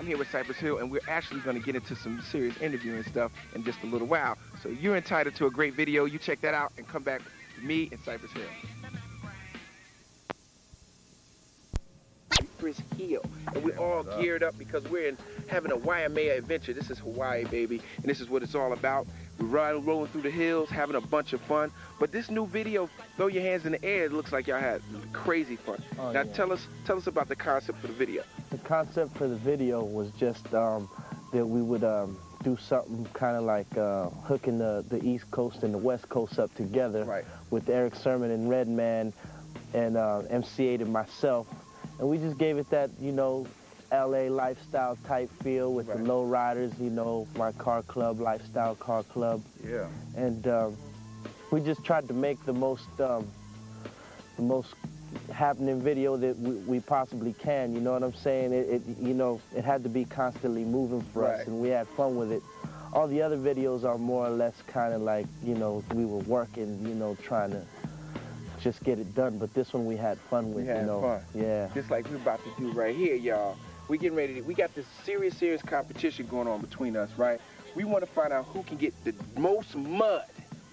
I'm here with Cypress Hill, and we're actually going to get into some serious interviewing stuff in just a little while. So you're entitled to a great video. You check that out and come back to me and Cypress Hill. Cypress Hill, and we're all geared up because we're in having a Waimea adventure. This is Hawaii, baby, and this is what it's all about. We're riding, rolling through the hills, having a bunch of fun. But this new video, throw your hands in the air, it looks like y'all had crazy fun. Oh, now yeah. tell us, tell us about the concept for the video. The concept for the video was just um, that we would um, do something kind of like uh, hooking the, the East Coast and the West Coast up together Right. with Erick Sermon and Redman and uh, MC Eiht and myself. And we just gave it that, you know, LA lifestyle type feel with Right. the low riders, you know, my car club, lifestyle car club. Yeah. and um, we just tried to make the most um, the most happening video that we, we possibly can. You know what I'm saying? It, it you know it had to be constantly moving for Right. us, and we had fun with it. All the other videos are more or less kind of like you know we were working, you know, trying to just get it done. But this one we had fun with. had you know, fun. yeah. Just like we're about to do right here, y'all. We getting ready to, we got this serious, serious competition going on between us, right? We want to find out who can get the most mud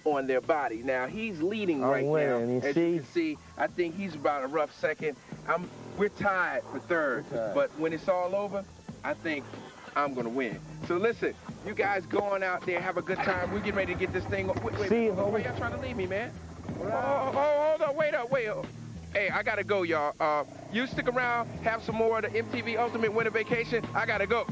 on their body. Now, he's leading I'm right winning, now. you As you can see, I think he's about a rough second. I'm, we're tied for 3rd tied. but when it's all over, I think I'm going to win. So listen, you guys going out there, have a good time. We're getting ready to get this thing. Wait, wait, See you, why y'all trying to leave me, man? Oh, oh, oh, oh, on, wait up, wait up. Hey, I gotta go, y'all. Uh, you stick around, have some more of the MTV Ultimate Winter Vacation. I gotta go.